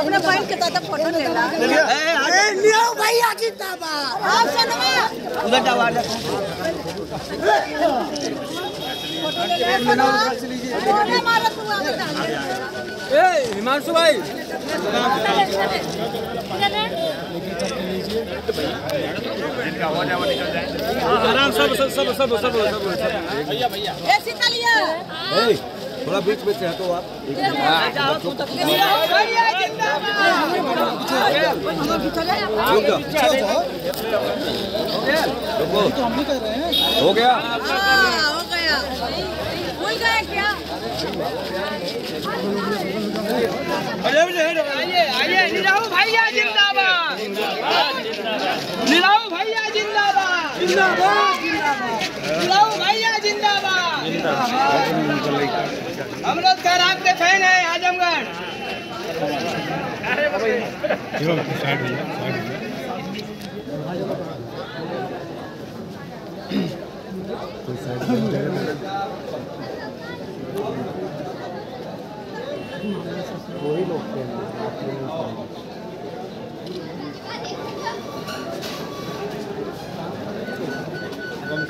अपने बहन के साथ फ़ोटो लेला भैया जिंदाबाद आप सनवा उधर आ फ़ोटो ले ले फ़ोटो मारा तू आगे ए हिमांशु भाई आराम सब सब सब सब सब सब ए सीतालिया थोड़ा बीच में से हटो आप हो गया हाँ हो गया भूल गए क्या जिंदाबाद हम लोग सर आपके फ़ैन है आजमगढ़ वही लोग